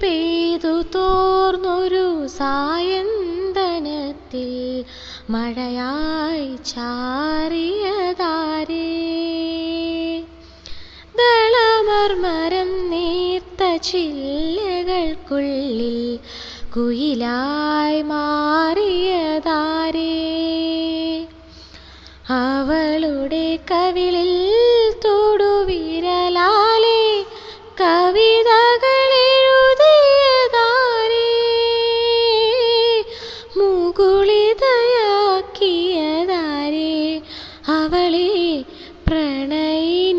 പെയ്തു തോർന്നൊരു സായന്തനത്തിൽ മഴയായി ചാറിയതാരേ ദളമർമരം നീർത്ത ചില്ലകൾക്കുള്ളിൽ കുയിലായി മാറിയതാരേ അവളുടെ കവിളിൽ തൊടുവിരൽ അവളെ പ്രണയിനിയാക്കിയതാരേ?